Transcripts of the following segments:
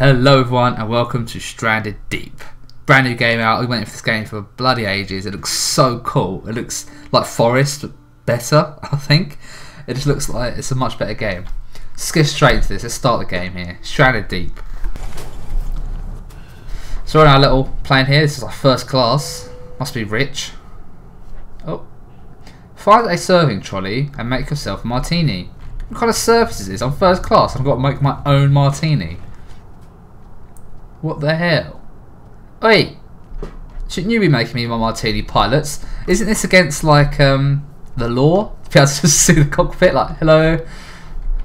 Hello everyone and welcome to Stranded Deep. Brand new game out, we went for this game for bloody ages. It looks so cool. It looks like Forest, but better, I think. It just looks like it's a much better game. Let's get straight into this. Let's start the game here. Stranded Deep. So we're in our little plane here. This is our first class. Must be rich. Oh. Find a serving trolley and make yourself a martini. What kind of service is this? I'm first class. I've got to make my own martini. What the hell? Wait, shouldn't you be making me my martini pilots? Isn't this against like um, the law? To be able to just see the cockpit like, hello.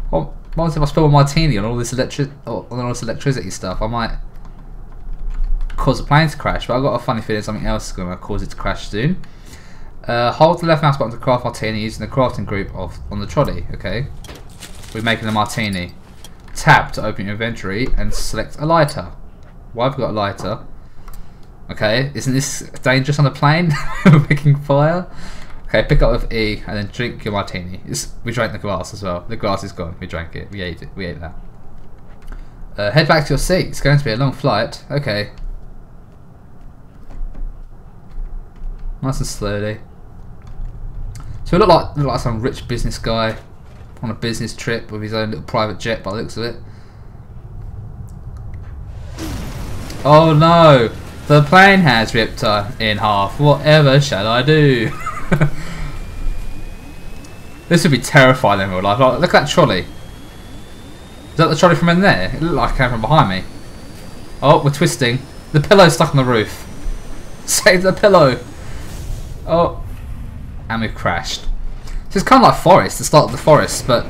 What, if I spill my martini on all this electric on all this electricity stuff? I might cause the plane to crash. But I've got a funny feeling something else is going to cause it to crash soon. Uh, hold the left mouse button to craft martini using the crafting group of on the trolley. Okay, we're making a martini. Tap to open your inventory and select a lighter. Why have we got a lighter? Okay, isn't this dangerous on a plane? Making fire? Okay, pick up with E and then drink your martini. It's, we drank the glass as well. The glass is gone. We drank it. We ate it. We ate that. Uh, head back to your seat. It's going to be a long flight. Okay. Nice and slowly. So we look like, look like some rich business guy on a business trip with his own little private jet by the looks of it. Oh no! The plane has ripped her in half. Whatever shall I do? this would be terrifying in real life. Like, look at that trolley. Is that the trolley from in there? It looked like it came from behind me. Oh, we're twisting. The pillow's stuck on the roof. Save the pillow. Oh. And we've crashed. So it's kind of like Forest, the start of the Forest, but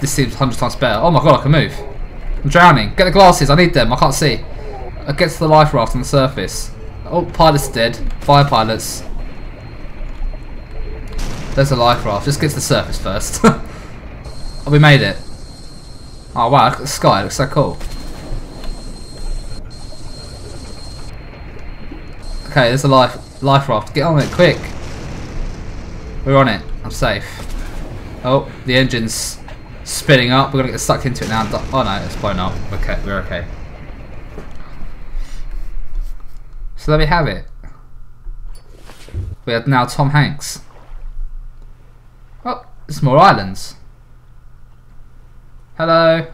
this seems 100 times better. Oh my god, I can move. I'm drowning. Get the glasses, I need them, I can't see. I get to the life raft on the surface. Oh, pilot's dead. Fire pilots. There's a life raft. Just get to the surface first. oh, we made it. Oh wow, the sky. Looks so cool. Okay, there's a life life raft. Get on it, quick. We're on it. I'm safe. Oh, the engine's spinning up. We're gonna get stuck into it now. Oh no, it's blown up. Okay, we're okay. So there we have it. We have now Tom Hanks. Oh, there's more islands. Hello.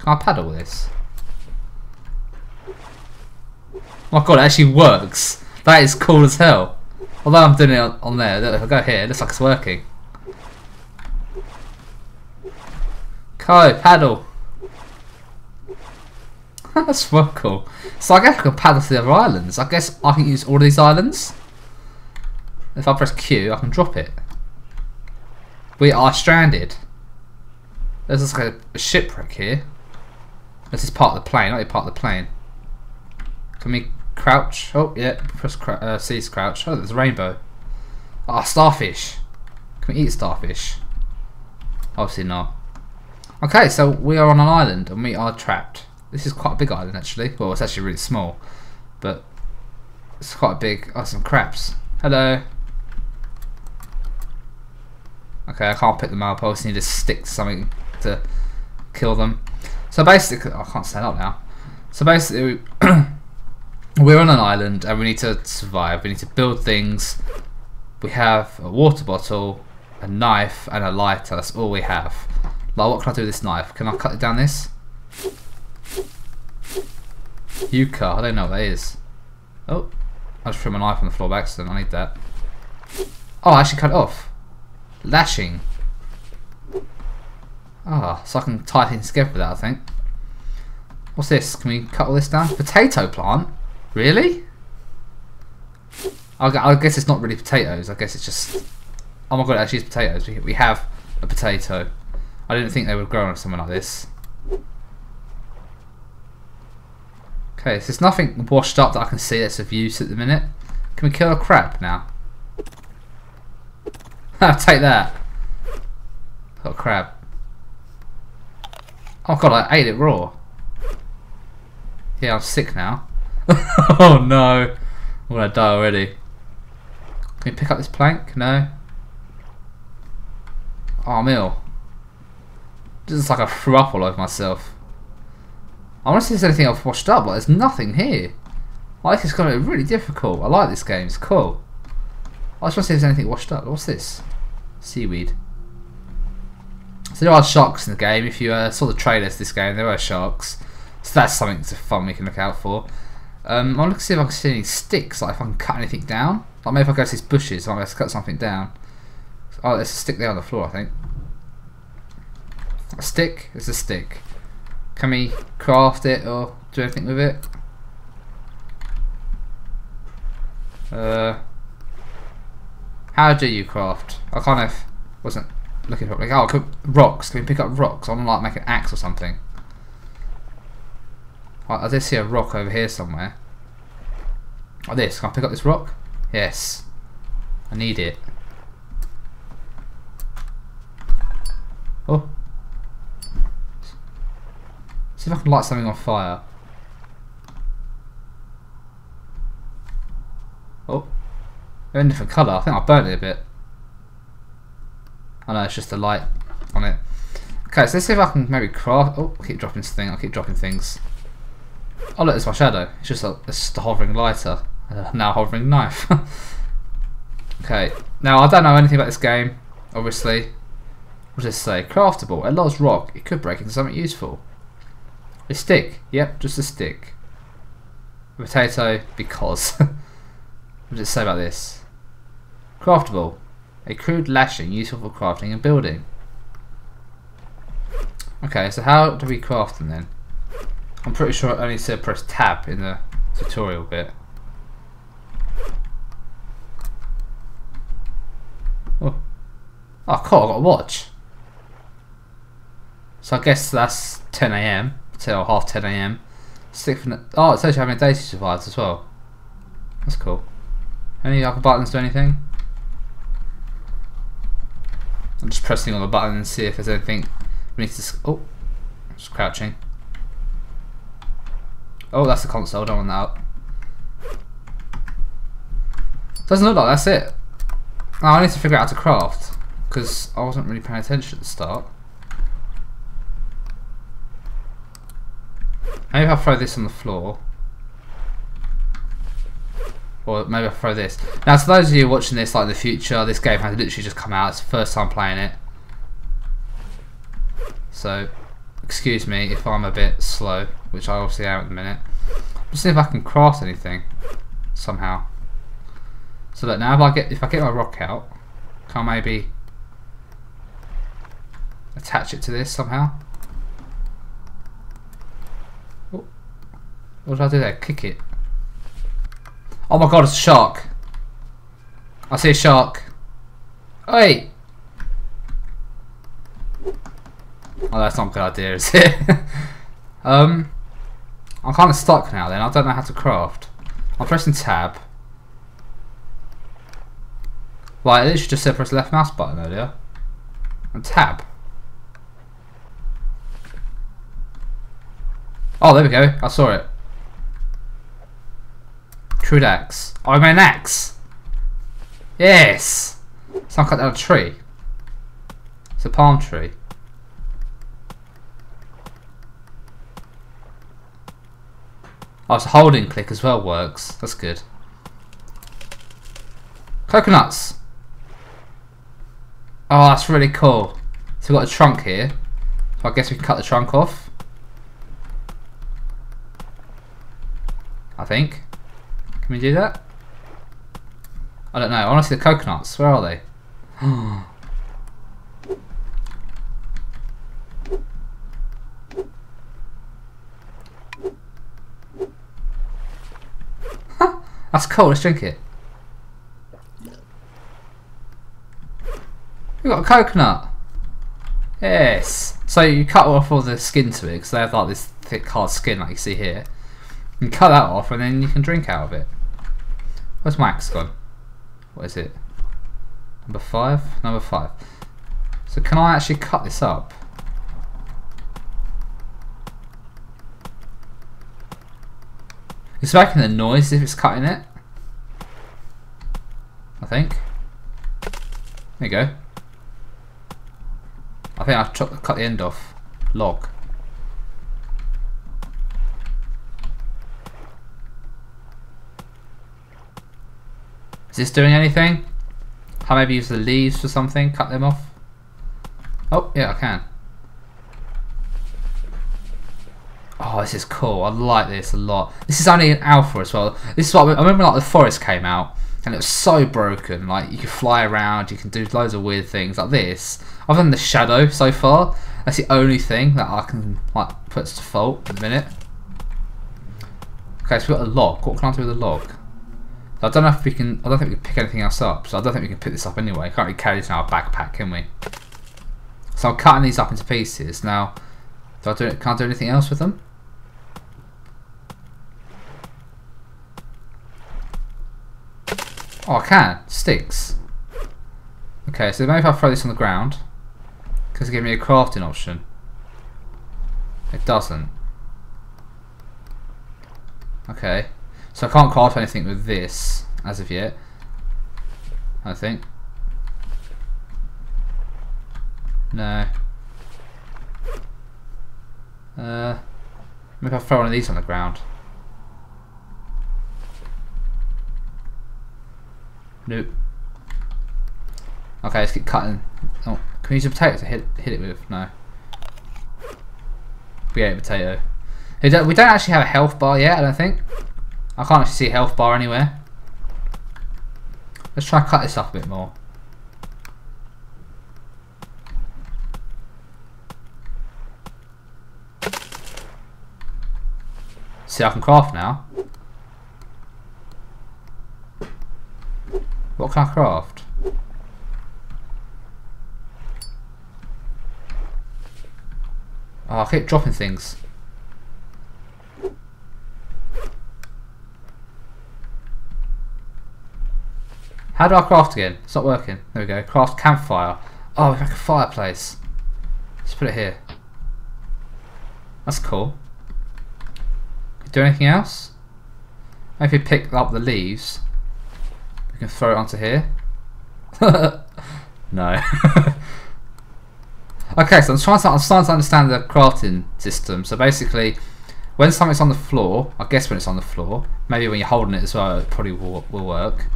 Can I paddle this? My god, it actually works. That is cool as hell. Although I'm doing it on, there, if I go here, it looks like it's working. Go, paddle. That's well cool. So I guess I can paddle to the other islands. I guess I can use all these islands. If I press Q, I can drop it. We are stranded. There's like a, a shipwreck here. This is part of the plane, not part of the plane. Can we crouch? Oh, yeah, press cr uh, C's crouch. Oh, there's a rainbow. Ah, oh, starfish. Can we eat starfish? Obviously not. Okay, so we are on an island and we are trapped. This is quite a big island actually. Well, it's actually really small, but it's quite big. Oh, some crabs. Hello. Okay, I can't pick them up. I also need to stick something to kill them. So basically, oh, I can't stand up now. So basically, we're on an island and we need to survive. We need to build things. We have a water bottle, a knife, and a lighter. That's all we have. Like, what can I do with this knife? Can I cut down this? Yucca, I don't know what that is. Oh, I just threw my knife on the floor by accident, I need that. Oh, I actually cut it off. Lashing. Ah, oh, so I can tie things together with that, I think. What's this? Can we cut all this down? Potato plant? Really? I guess it's not really potatoes. I guess it's just... Oh my god, it actually is potatoes. We have a potato. I didn't think they would grow on something like this. Okay, so there's nothing washed up that I can see that's of use at the minute. Can we kill a crab now? I'll Take that. Got a crab. Oh god, I ate it raw. Yeah, I'm sick now. oh no. I'm gonna die already. Can we pick up this plank? No. Oh, ill. Just like I threw up all over myself. I want to see if there's anything I've washed up, but there's nothing here. Like it's gonna be really difficult. I like this game, it's cool. I just want to see if there's anything washed up. What's this? Seaweed. So there are sharks in the game. If you uh, saw the trailers this game, there are sharks. So that's something to fun we can look out for. Um, I'll look to see if I can see any sticks, like if I can cut anything down. Like maybe if I go to these bushes, I might to cut something down. Oh, there's a stick there on the floor, I think. A stick? It's a stick. Can we craft it or do anything with it? Uh, how do you craft? I kind of wasn't looking for like oh, could, rocks. Can we pick up rocks? I want to like make an axe or something. I did see a rock over here somewhere. Like this. Can I pick up this rock? Yes. I need it. Oh. See if I can light something on fire. Oh. They're in different colour. I think I burnt it a bit. I know, it's just the light on it. Okay, so let's see if I can maybe craft... Oh, I keep dropping this thing. I keep dropping things. Oh look, it's my shadow. It's just a, it's just a hovering lighter. Uh, now hovering knife. okay, now I don't know anything about this game, obviously. What does it say? Craftable. A lost rock. It could break into something useful. A stick. Yep, just a stick. A potato, because. what does it say about this? Craftable. A crude lashing useful for crafting and building. Okay, so how do we craft them then? I'm pretty sure I only said press tab in the tutorial bit. Oh, oh cool, I got a watch. So I guess that's 10 a.m. till half 10 a.m. Oh, it says how many days you survived as well. That's cool. Any other buttons do anything? I'm just pressing on the button and see if there's anything we need to. Oh, just crouching. Oh, that's the console. Don't want that. Doesn't look like that's it. Oh, I need to figure out how to craft because I wasn't really paying attention at the start. Maybe I'll throw this on the floor. Or maybe I'll throw this. Now, to those of you watching this like in the future, this game has literally just come out. It's the first time playing it. So, excuse me if I'm a bit slow, which I obviously am at the minute. Let's see if I can craft anything somehow. So that now if I get if I get my rock out, can I maybe attach it to this somehow? What did I do there? Kick it. Oh my god, it's a shark. I see a shark. Hey! Oh, that's not a good idea, is it? um, I'm kind of stuck now then. I don't know how to craft. I'm pressing tab. Right, I literally just said press left mouse button earlier. And tab. Oh, there we go. I saw it. Crude axe. Oh, an axe. Yes. So I cut down a tree. It's a palm tree. Oh, it's a holding click as well works. That's good. Coconuts. Oh, that's really cool. So we've got a trunk here. So I guess we can cut the trunk off. I think. Can we do that? I don't know. I want to see the coconuts. Where are they? That's cool, let's drink it. We've got a coconut. Yes. So you cut off all the skin to it because they have like this thick hard skin like you see here. You cut that off and then you can drink out of it. Where's my axe gone? What is it? Number five? Number five. So can I actually cut this up? It's making a noise if it's cutting it. I think. There you go. I think I've cut the end off. Log. This doing anything? Can I maybe use the leaves for something? Cut them off? Oh, yeah, I can. Oh, this is cool. I like this a lot. This is only an alpha as well. This is what I remember. Like the forest came out, and it was so broken. Like you could fly around, you can do loads of weird things like this. Other than the shadow so far, that's the only thing that I can like put to fault at the minute. Okay, so we've got a log. What can I do with a log? I don't know if we can. I don't think we can pick anything else up. So I don't think we can pick this up anyway. Can't really carry this in our backpack, can we? So I'm cutting these up into pieces now. Do I do? Can't do anything else with them. Oh, I can. Sticks. Okay, so maybe if I throw this on the ground, because it gives me a crafting option. It doesn't. Okay. So I can't craft anything with this as of yet. I think. No. Uh, maybe I'll throw one of these on the ground. Nope. Okay, let's keep cutting. Oh, can we use a potato to hit hit it with? No. We ate a potato. We don't, we don't actually have a health bar yet, I don't think. I can't actually see a health bar anywhere. Let's try cut this off a bit more. See, I can craft now. What can I craft? Oh, I keep dropping things. How do I craft again? It's not working. There we go. Craft campfire. Oh, we make a fireplace. Let's put it here. That's cool. Do anything else? Maybe pick up the leaves We can throw it onto here. no. okay, so I'm trying to, I'm starting to understand the crafting system. So basically, when something's on the floor, I guess when it's on the floor, maybe when you're holding it as well, it probably will, will work.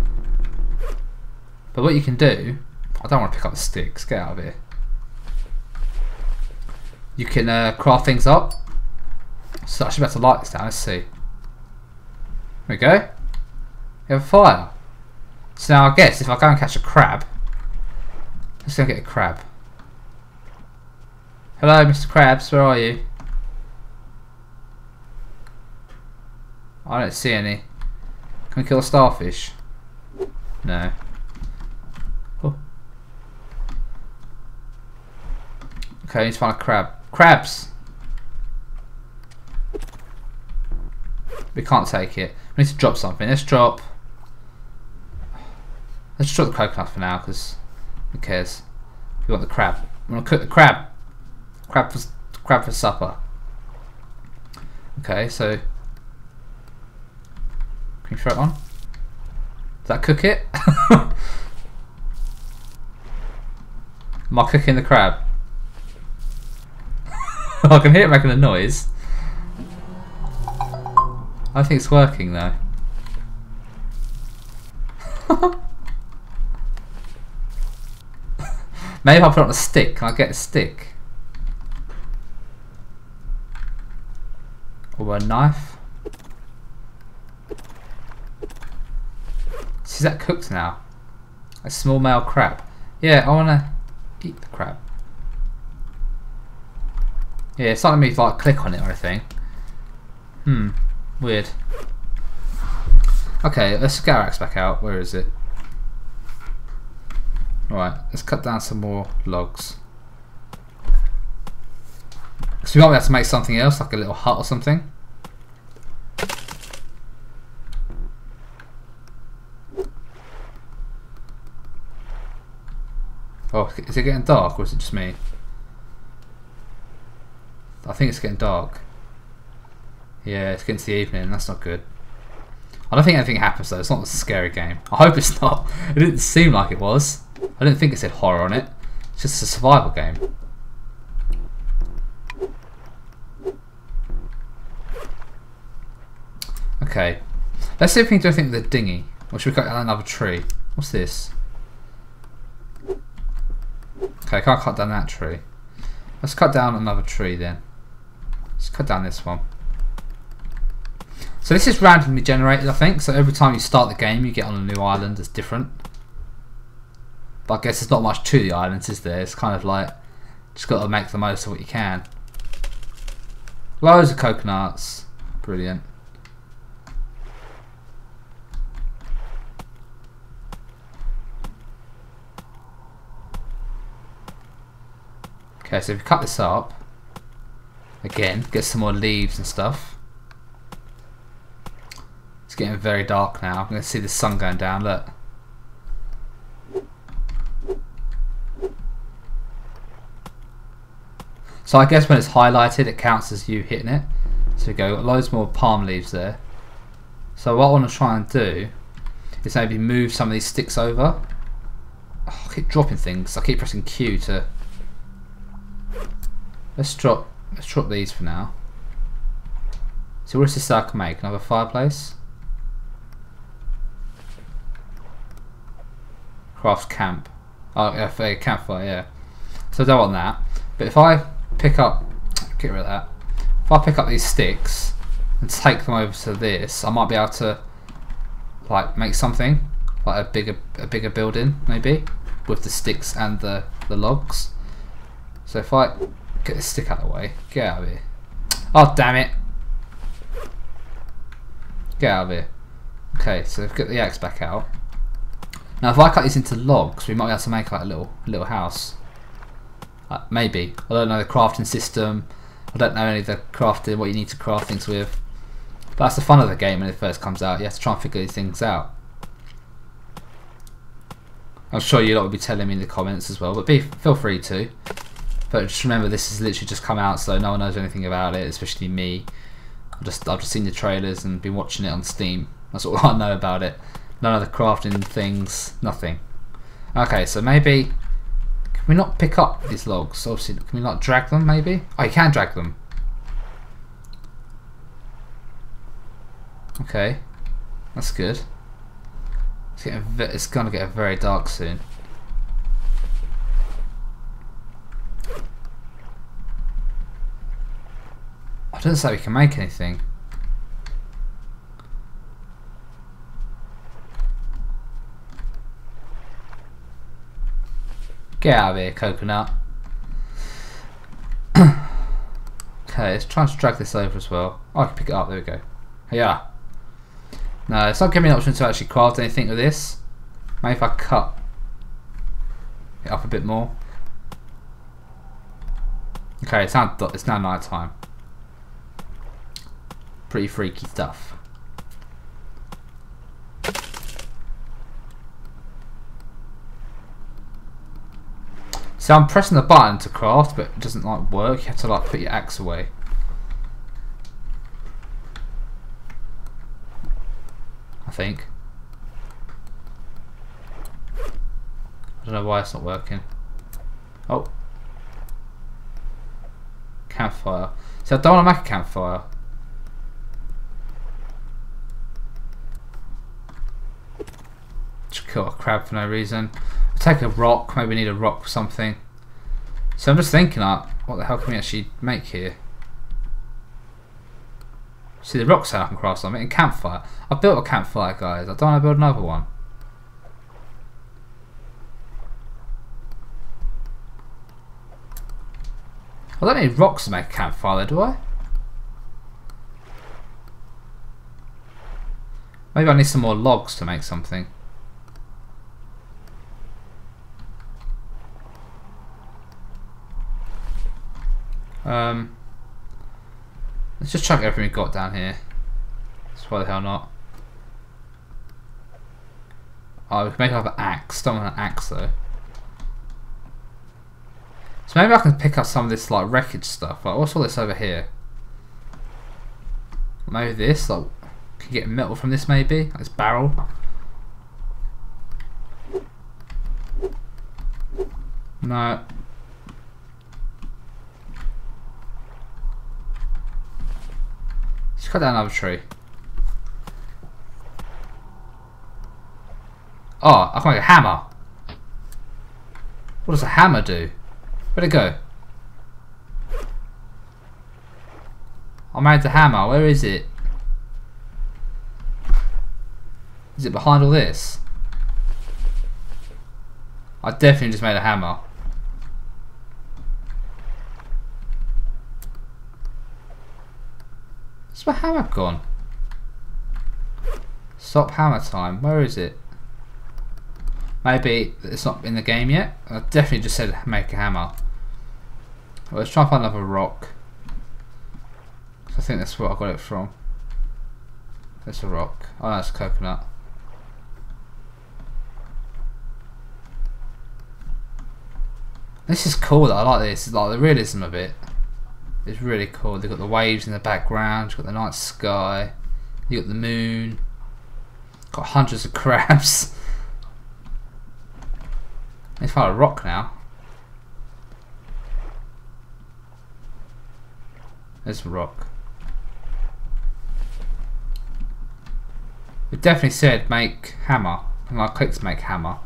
But what you can do, I don't want to pick up the sticks, get out of here. You can uh, craft things up. So I should be able to light this down, let's see. There we go. You have a fire. So now I guess if I go and catch a crab, let's go get a crab. Hello, Mr. Krabs, where are you? I don't see any. Can we kill a starfish? No. Okay, I need to find a crab. Crabs! We can't take it. We need to drop something. Let's drop Let's drop the coconut for now, because who cares? We want the crab. Want to cook the crab. Crab for crab for supper. Okay, so can you throw it on? Does that cook it? Am I cooking the crab? I can hear it making a noise. I think it's working though. Maybe I'll put on a stick. Can I get a stick? Or a knife? Is that cooked now? A small male crab. Yeah, I want to eat the crab. Yeah, it's not letting me like click on it or anything. Hmm, weird. Okay, let's axe back out. Where is it? Alright, let's cut down some more logs. So we might be able to make something else, like a little hut or something. Oh, is it getting dark or is it just me? I think it's getting dark. Yeah, it's getting to the evening. That's not good. I don't think anything happens though. It's not a scary game. I hope it's not. It didn't seem like it was. I didn't think it said horror on it. It's just a survival game. Okay. Let's see if we can do anything with the dinghy. Or should we cut another tree? What's this? Okay, I can't cut down that tree. Let's cut down another tree then. Let's cut down this one. So this is randomly generated, I think. So every time you start the game, you get on a new island that's different. But I guess there's not much to the islands, is there? It's kind of like, just got to make the most of what you can. Loads of coconuts. Brilliant. Okay, so if you cut this up, again, get some more leaves and stuff. It's getting very dark now. I'm going to see the sun going down, look. So I guess when it's highlighted it counts as you hitting it. So we go, loads more palm leaves there. So what I want to try and do is maybe move some of these sticks over. Oh, I keep dropping things. I keep pressing Q to Let's drop let's drop these for now. So what's this I can make? Another fireplace? Craft camp. Oh, yeah, a campfire, yeah. So I don't want that. But if I pick up, get rid of that. If I pick up these sticks and take them over to this, I might be able to like make something like a bigger a bigger building maybe with the sticks and the the logs. So if I Get this stick out of the way. Get out of here. Oh, damn it. Get out of here. Okay, so we've got the axe back out. Now, if I cut these into logs, we might be able to make like a little a little house. Uh, maybe. I don't know the crafting system. I don't know any of the crafting, what you need to craft things with. But that's the fun of the game when it first comes out. You have to try and figure these things out. I'm sure you lot will be telling me in the comments as well, but be feel free to. But just remember, this has literally just come out, so no one knows anything about it, especially me. I've just I've just seen the trailers and been watching it on Steam. That's all I know about it. None of the crafting things, nothing. Okay, so maybe can we not pick up these logs? Obviously, can we not drag them? Maybe. Oh, you can drag them. Okay, that's good. It's, getting, it's gonna get very dark soon. Doesn't say we can make anything. Get out of here, coconut. okay, let's try and drag this over as well. Oh, I can pick it up, there we go. Yeah. No, it's not giving me an option to actually craft anything with this. Maybe if I cut it up a bit more. Okay, it's now, it's now night time. Pretty freaky stuff. So I'm pressing the button to craft, but it doesn't like work. You have to like put your axe away. I think. I don't know why it's not working. Oh. Campfire. So I don't want to make a campfire. Kill a crab for no reason. Take a rock, maybe we need a rock for something. So I'm just thinking, uh, what the hell can we actually make here? See the rocks how I can craft something. And campfire. I built a campfire, guys. I don't want to build another one. I don't need rocks to make a campfire, do I? Maybe I need some more logs to make something. Um, let's just chuck everything we've got down here. That's why the hell not. Oh, we can make another axe. Don't want an axe though. So maybe I can pick up some of this like wreckage stuff. Like what's all this over here? Maybe this. Like, can get metal from this? Maybe like this barrel. No. cut down another tree. Oh, I can make a hammer. What does a hammer do? Where'd it go? I made the hammer. Where is it? Is it behind all this? I definitely just made a hammer. Where's my hammer gone? Stop hammer time. Where is it? Maybe it's not in the game yet. I definitely just said make a hammer. Well, let's try and find another rock. I think that's where I got it from. That's a rock. Oh, that's coconut. This is cool I like this. Like the realism of it. It's really cool. They've got the waves in the background, you've got the night sky, you've got the moon, got hundreds of crabs. It's find a rock now. There's a rock. It definitely said make hammer, and I clicked make hammer.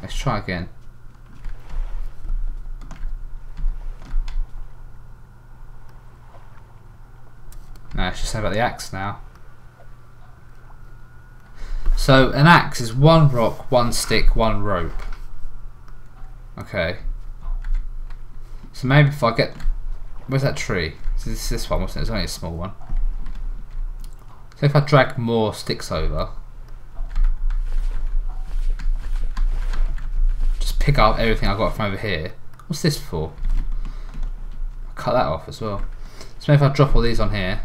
Let's try again. No, it's just about the axe now. So an axe is one rock, one stick, one rope. Okay. So maybe if I get... Where's that tree? So this is this one, wasn't it? It's only a small one. So if I drag more sticks over... Just pick up everything I got from over here. What's this for? Cut that off as well. So maybe if I drop all these on here...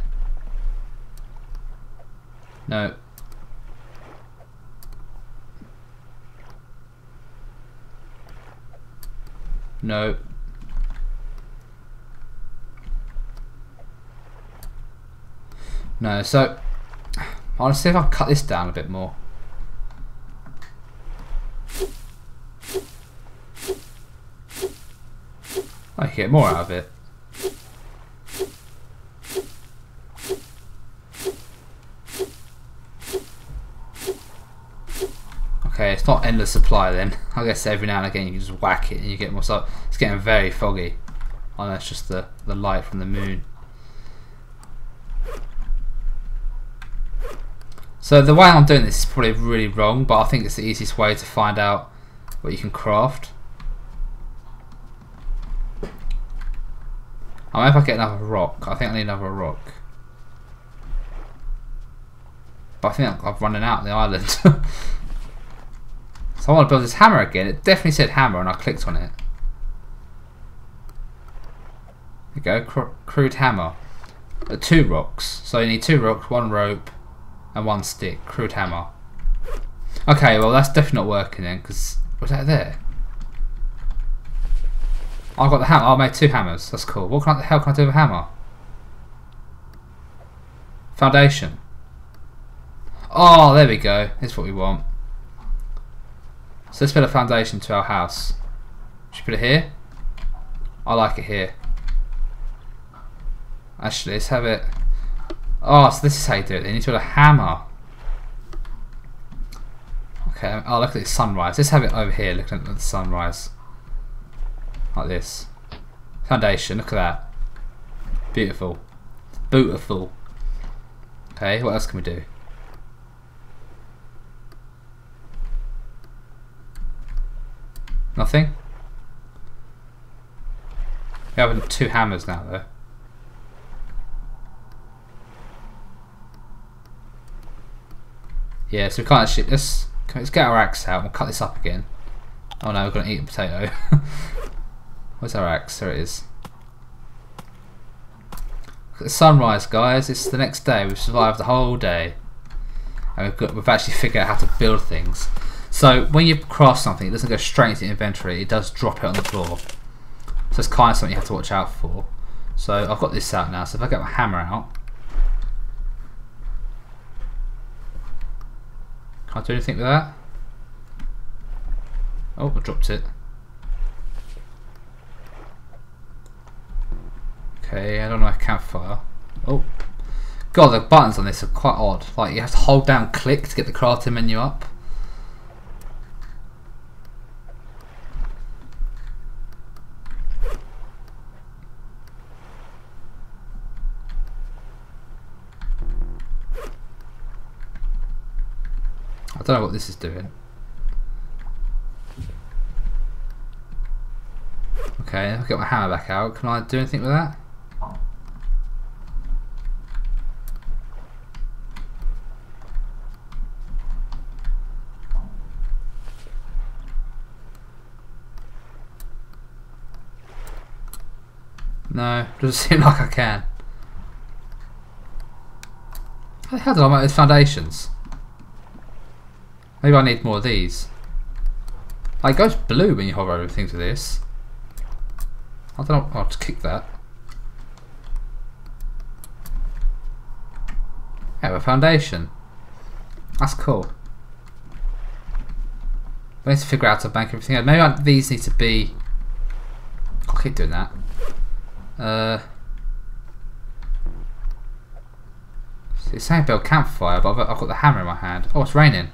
No, No. No, so I'll see if I can cut this down a bit more. I can get more out of it. Okay, it's not endless supply then. I guess every now and again you just whack it and you get more. So it's getting very foggy. Oh, that's just the, the light from the moon. So the way I'm doing this is probably really wrong, but I think it's the easiest way to find out what you can craft. I wonder if I get another rock. I think I need another rock. But I think I'm running out of the island. So I want to build this hammer again. It definitely said hammer and I clicked on it. There you go, Cr crude hammer. Uh, two rocks. So you need two rocks, one rope, and one stick. Crude hammer. Okay, well that's definitely not working then, because was that there? I've got the hammer. I made two hammers. That's cool. What the hell can I do with a hammer? Foundation. Oh, there we go. That's what we want. So let's build a foundation to our house. Should put it here? I like it here. Actually, let's have it... Oh, so this is how you do it. You need to build a hammer. Okay, oh look at the sunrise. Let's have it over here looking at the sunrise. Like this. Foundation, look at that. Beautiful. Beautiful. Okay, what else can we do? Nothing? We have two hammers now though. Yeah, so we can't actually let's let's get our axe out, we'll cut this up again. Oh no, we're gonna eat a potato. Where's our axe? There it is. Look at the sunrise guys, it's the next day, we've survived the whole day. And we've got we've actually figured out how to build things. So when you craft something, it doesn't go straight into inventory, it does drop it on the floor. So it's kind of something you have to watch out for. So I've got this out now, so if I get my hammer out, can I do anything with that? Oh, I dropped it. Okay, I don't know a campfire. Oh, God, the buttons on this are quite odd. Like you have to hold down click to get the crafting menu up. Know what this is doing. Okay, I'll get my hammer back out. Can I do anything with that? No, doesn't seem like I can. How the hell did I make those foundations? Maybe I need more of these. Like, it goes blue when you hover over things with this. I don't know. I'll just kick that. have a foundation. That's cool. I need to figure out how to bank everything out. Maybe I, these need to be. I'll keep doing that. Uh, it's saying build campfire, but I've, I've got the hammer in my hand. Oh, it's raining.